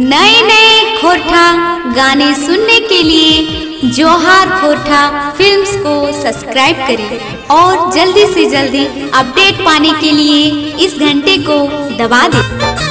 नए नए खोरठा गाने सुनने के लिए जोहार खोरठा फिल्म्स को सब्सक्राइब करें और जल्दी से जल्दी अपडेट पाने के लिए इस घंटे को दबा दें।